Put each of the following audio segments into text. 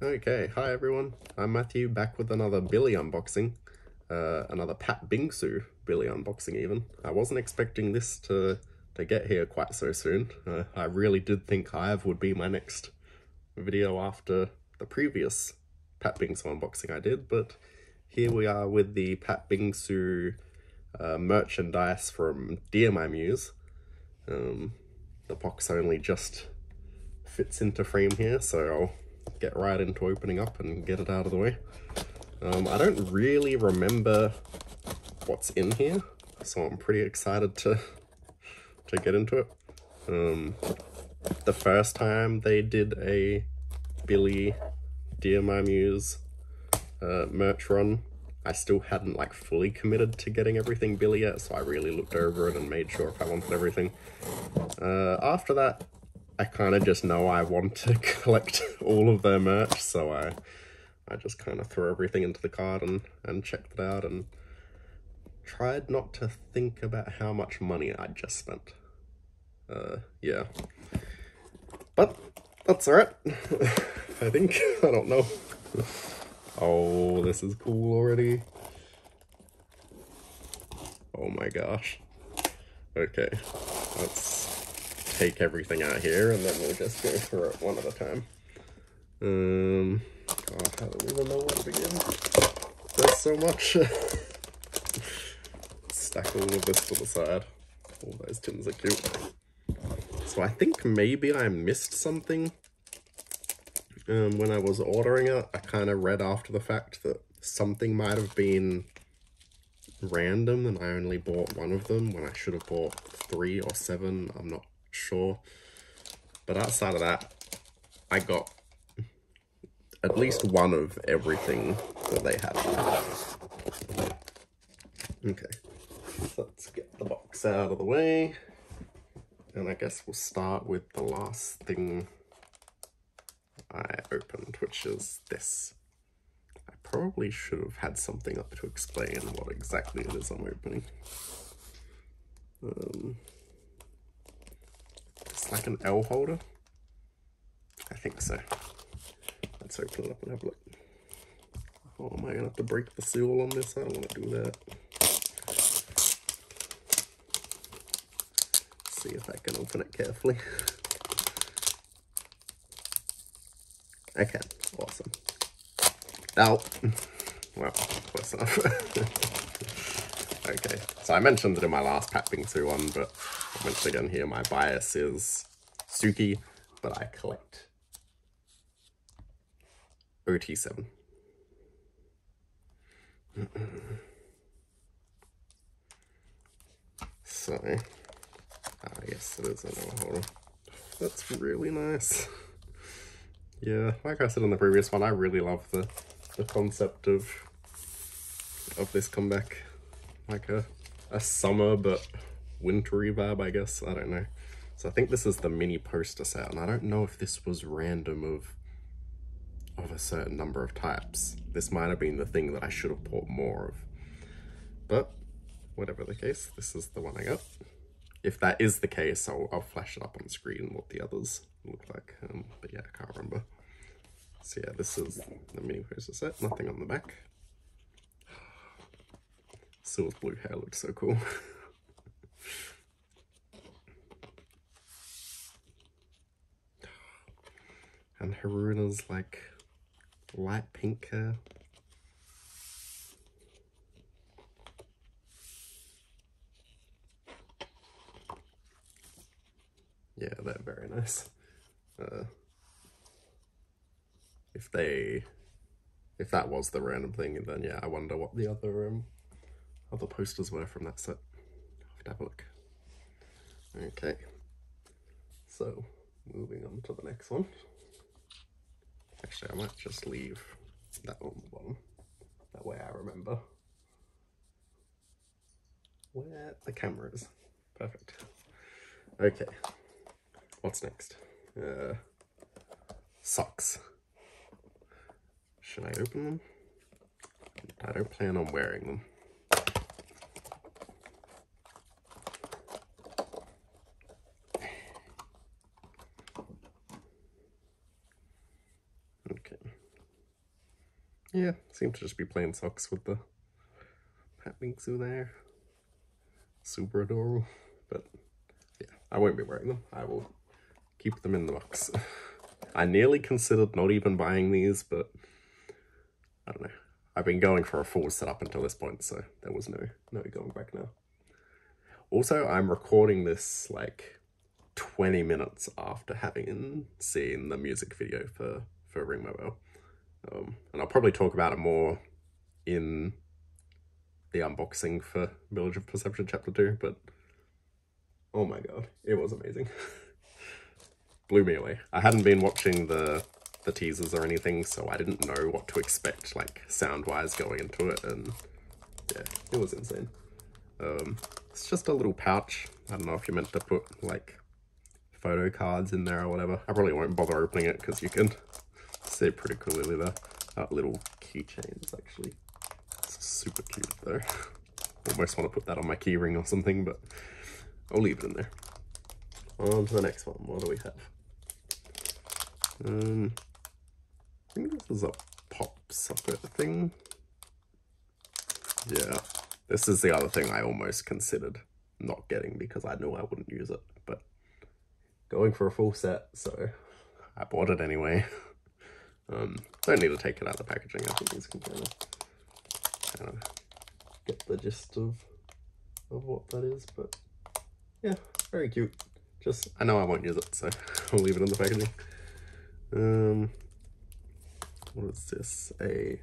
Okay, hi everyone. I'm Matthew, back with another Billlie unboxing. Uh, another Pat Bingsu Billlie unboxing even. I wasn't expecting this to, to get here quite so soon. Uh, I really did think Hive would be my next video after the previous Pat Bingsu unboxing I did, but here we are with the Pat Bingsu uh, merchandise from Dear My Muse. Um, the box only just fits into frame here, so I'll get right into opening up and get it out of the way. Um, I don't really remember what's in here, so I'm pretty excited to to get into it. Um, the first time they did a Billlie Dear My Muse uh, merch run, I still hadn't like fully committed to getting everything Billlie yet, so I really looked over it and made sure if I wanted everything. Uh, after that, I kind of just know I want to collect all of their merch, so I I just kind of threw everything into the cart and, and checked it out and tried not to think about how much money I just spent. Uh, yeah. But that's alright, I think. I don't know. Oh, this is cool already. Oh my gosh. Okay, let's take everything out here and then we'll just go through it one at a time. Um, God, I don't even know where to begin. There's so much. Stack all of this to the side. All those tins are cute. So I think maybe I missed something um, when I was ordering it. I kind of read after the fact that something might have been random and I only bought one of them when I should have bought three or seven. I'm not sure. But outside of that, I got at least one of everything that they had. Okay, let's get the box out of the way. And I guess we'll start with the last thing I opened, which is this. I probably should have had something up to explain what exactly it is I'm opening. Um, like an L holder. I think so. Let's open it up and have a look. Oh, am I gonna have to break the seal on this? I don't want to do that. see if I can open it carefully. I can. Awesome. Now, well, close enough. okay, so I mentioned it in my last Pat Bingsu one, but once again here my bias is Tsuki, but I collect OT7. so, ah yes, it is a no holder. That's really nice. Yeah, like I said in the previous one, I really love the the concept of of this comeback. Like a a summer but wintry vibe, I guess. I don't know. So I think this is the mini poster set, and I don't know if this was random of of a certain number of types. This might have been the thing that I should have bought more of. But whatever the case, this is the one I got. If that is the case, I'll, I'll flash it up on screen what the others look like. Um, but yeah, I can't remember. So yeah, this is the mini poster set. Nothing on the back. Sewell's blue hair looks so cool. and Haruna's like light pink. Yeah, they're very nice. Uh, if they, if that was the random thing, then yeah, I wonder what the other um, other posters were from that set. Have a look. Okay, so moving on to the next one. Actually, I might just leave that on the bottom. That way I remember where the camera is. Perfect. Okay, what's next? Uh, socks. Should I open them? I don't plan on wearing them. Okay, yeah, seem to just be playing socks with the Pat Bingsu there. Super adorable, but yeah, I won't be wearing them. I will keep them in the box. I nearly considered not even buying these, but I don't know. I've been going for a full setup until this point, so there was no no going back now. Also, I'm recording this like 20 minutes after having seen the music video for for Ring My Bell. Um, and I'll probably talk about it more in the unboxing for Billage of Perception Chapter 2, but oh my god, it was amazing. Blew me away. I hadn't been watching the the teasers or anything, so I didn't know what to expect, like, sound-wise going into it, and yeah, it was insane. Um, it's just a little pouch. I don't know if you're meant to put, like, photo cards in there or whatever. I probably won't bother opening it because you can see pretty clearly there. That little keychain actually it's super cute though. Almost want to put that on my keyring or something, but I'll leave it in there. On to the next one. What do we have? Um, I think this is a pop socket thing. Yeah, this is the other thing I almost considered not getting because I knew I wouldn't use it, but going for a full set, so I bought it anyway. Um, don't need to take it out of the packaging. I think these can kind of, get the gist of of what that is, but yeah, very cute. Just, I know I won't use it, so I'll leave it in the packaging. Um, what is this? A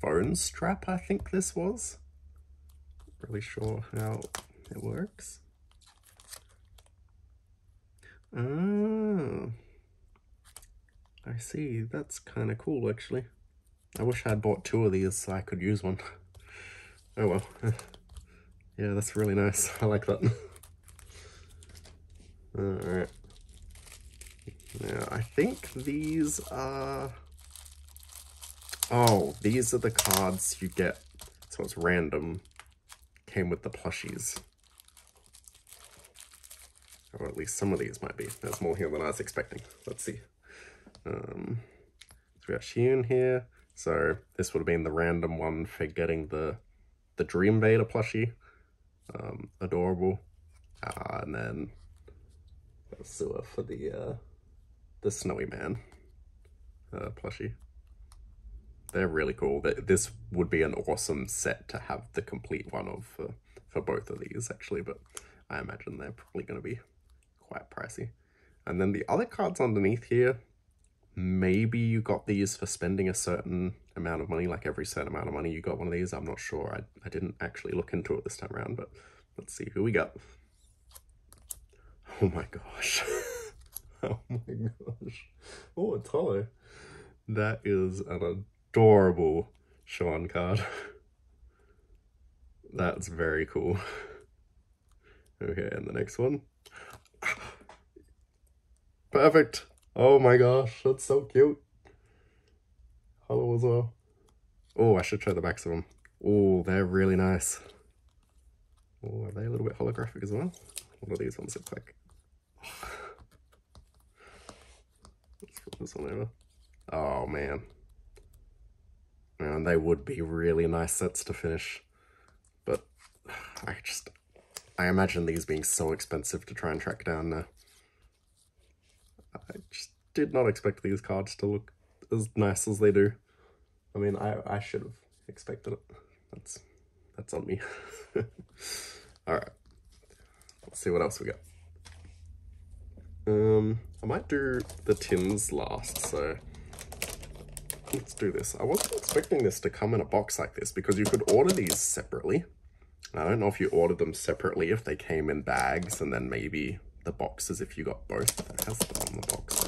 phone strap, I think this was. Really sure how it works. Oh, I see. That's kind of cool, actually. I wish I'd bought two of these so I could use one. Oh well. yeah, that's really nice. I like that. Alright. Now, I think these are... Oh, these are the cards you get. So it's random. Came with the plushies. Or at least some of these might be. There's more here than I was expecting. Let's see. Um, so we got Xion here. So this would have been the random one for getting the the Dream Vader plushie. Um, adorable. Uh, and then Sua for the uh, the Snowy Man uh, plushie. They're really cool. This would be an awesome set to have the complete one of for, for both of these, actually, but I imagine they're probably going to be quite pricey. And then the other cards underneath here, maybe you got these for spending a certain amount of money, like every certain amount of money you got one of these. I'm not sure. I, I didn't actually look into it this time around, but let's see who we got. Oh my gosh. oh my gosh. Oh, it's hollow. That is an adorable Sheon card. That's very cool. Okay, and the next one. Perfect. Oh my gosh, that's so cute. Hollow as well. Oh, I should show the backs of them. Oh, they're really nice. Oh, are they a little bit holographic as well? What do these ones look like? Let's put this one over. Oh man. Man, they would be really nice sets to finish. But I just I imagine these being so expensive to try and track down now. I just did not expect these cards to look as nice as they do. I mean, I, I should have expected it. That's that's on me. All right, let's see what else we got. Um, I might do the tins last, so let's do this. I wasn't expecting this to come in a box like this because you could order these separately. I don't know if you ordered them separately, if they came in bags, and then maybe the boxes if you got both. That has them on the box.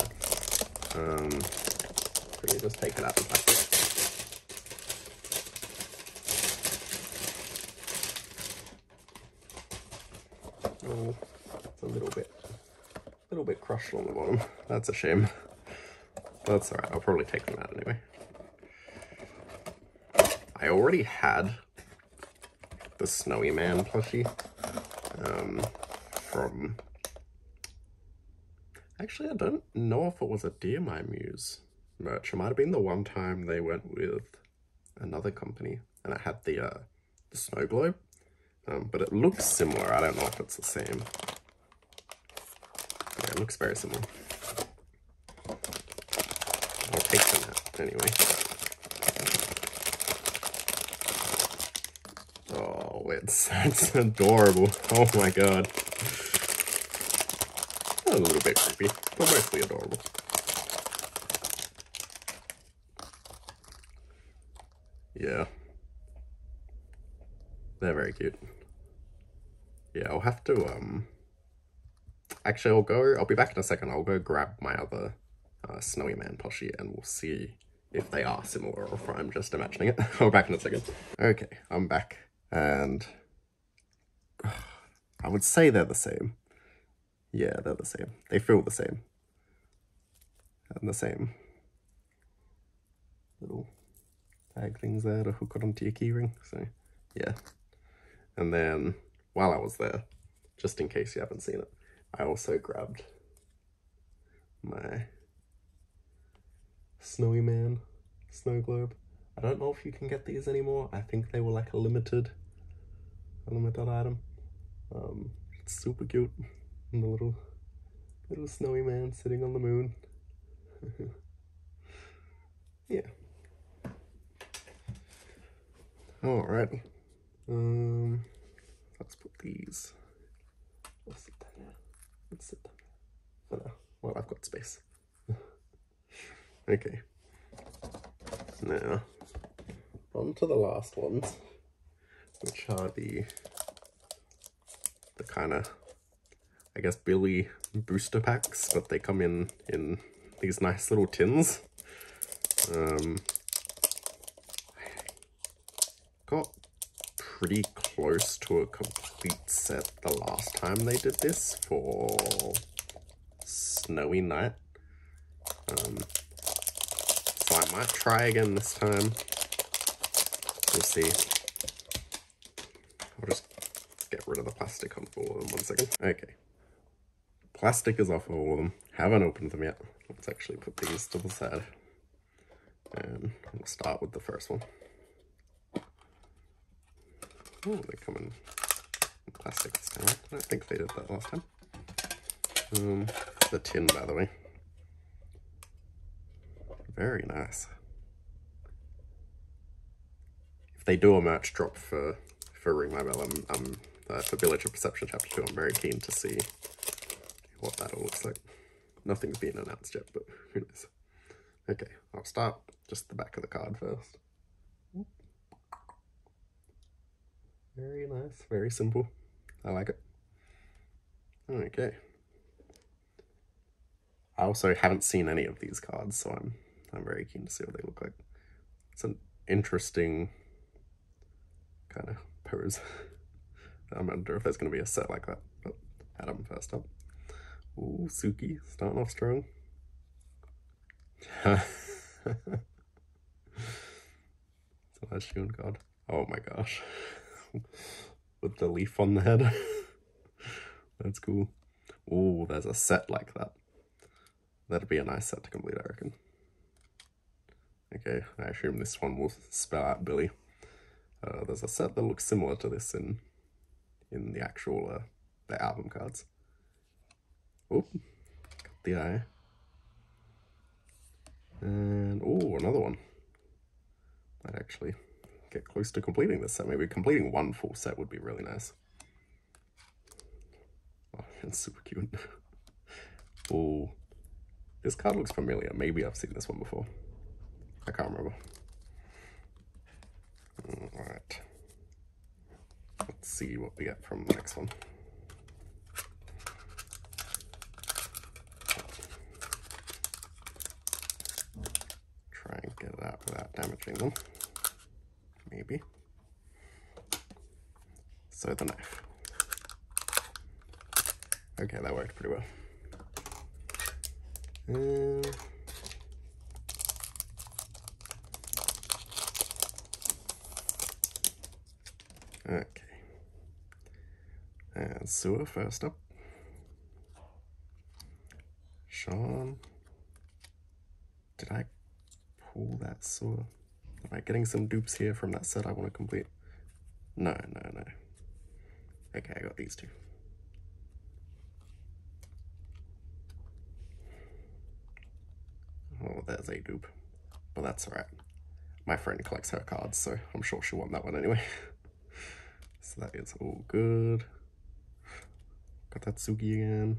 Um, so you just take it out the packet. Oh, a little bit, little bit crushed on the bottom. That's a shame. That's all right. I'll probably take them out anyway. I already had the Snowy Man plushie um, from... Actually, I don't know if it was a Dear My Muse. merch. It might have been the one time they went with another company and it had the uh, the snow globe, um, but it looks similar. I don't know if it's the same. Yeah, it looks very similar. I'll take them out anyway. Oh, it's it's adorable. Oh my god. Creepy, but mostly adorable. Yeah. They're very cute. Yeah, I'll have to, um... Actually, I'll go... I'll be back in a second. I'll go grab my other uh, Snowy Man plushie and we'll see if they are similar or if I'm just imagining it. I'll be back in a second. Okay, I'm back. And... I would say they're the same. Yeah, they're the same. They feel the same. And the same little tag things there to hook it onto your keyring. So, yeah. And then, while I was there, just in case you haven't seen it, I also grabbed my Snowy Man snow globe. I don't know if you can get these anymore. I think they were like a limited, a limited item. Um, it's super cute. And the little, little snowy man sitting on the moon. yeah. Alrighty. Um, let's put these. Let's sit down there. Let's sit down. For now. Well, I've got space. okay. Now, on to the last ones, which are the the kind of, I guess, Billlie booster packs, but they come in in these nice little tins. Um, got pretty close to a complete set the last time they did this for Snowy Night. Um, so I might try again this time. We'll see. I'll just get rid of the plastic on them one second. Okay. Plastic is off of all of them. Haven't opened them yet. Let's actually put these to the side. And we'll start with the first one. Oh, they come in plastic this time. I don't think they did that last time. Um, the tin, by the way. Very nice. If they do a merch drop for for Ring My Bell, I'm, I'm uh, for Billage of Perception Chapter 2, I'm very keen to see what that all looks like. Nothing's been announced yet, but who knows. Okay, I'll start just the back of the card first. Very nice, very simple. I like it. Okay. I also haven't seen any of these cards, so I'm I'm very keen to see what they look like. It's an interesting kind of pose. I'm wonder if there's going to be a set like that. But Adam first up. Ooh, Tsuki, starting off strong. Celestial God. Oh my gosh. With the leaf on the head. That's cool. Oh, there's a set like that. That'd be a nice set to complete, I reckon. Okay, I assume this one will spell out Billlie. Uh, there's a set that looks similar to this in in the actual uh, the album cards. Oh, got the eye. And oh, another one. Might actually get close to completing this set. Maybe completing one full set would be really nice. Oh, it's super cute. oh, this card looks familiar. Maybe I've seen this one before. I can't remember. All right. Let's see what we get from the next one. Try and get it out without damaging them. Maybe. So the knife. Okay, that worked pretty well. Uh, Okay. And Sua first up. Sheon. Did I pull that sewer? Am I getting some dupes here from that set I want to complete? No, no, no. Okay, I got these two. There's a dupe. But that's alright. My friend collects her cards, so I'm sure she'll want that one anyway. so that is all good. Got that Tsuki again.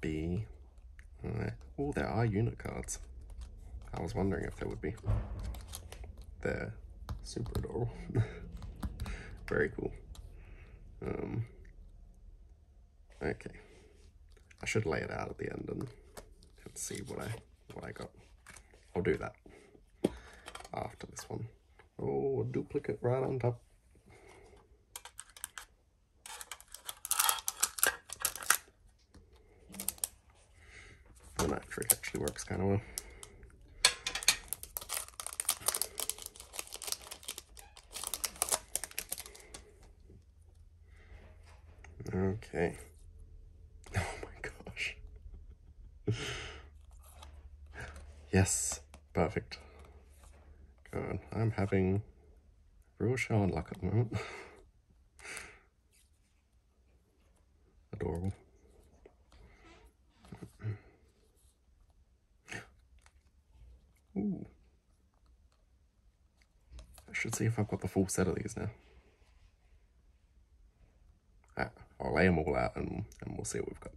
B. Alright. Oh, there are unit cards. I was wondering if there would be. They're super adorable. Very cool. Um, okay. I should lay it out at the end and, and see what I what I got. I'll do that after this one. Oh, a duplicate right on top. The night trick actually works kind of well. Okay. Oh my gosh. Yes, perfect. Good. I'm having real and luck at the moment. Adorable. Ooh. I should see if I've got the full set of these now. Ah, I'll lay them all out and, and we'll see what we've got.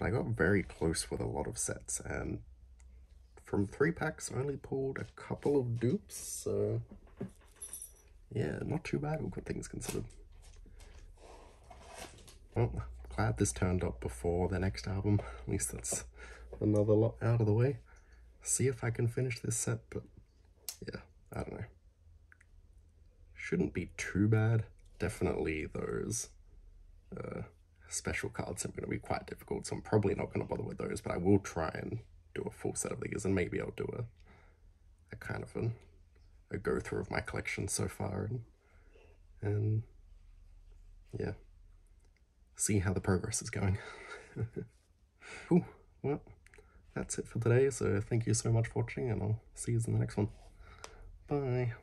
I got very close with a lot of sets and from three packs I only pulled a couple of dupes, so yeah, not too bad all good things considered. Well, glad this turned up before the next album. At least that's another lot out of the way. See if I can finish this set, but yeah, I don't know. Shouldn't be too bad. Definitely those uh, special cards are going to be quite difficult, so I'm probably not going to bother with those, but I will try and do a full set of these, and maybe I'll do a, a kind of a go through of my collection so far, and, and yeah, see how the progress is going. well, that's it for today, so thank you so much for watching, and I'll see you in the next one. Bye.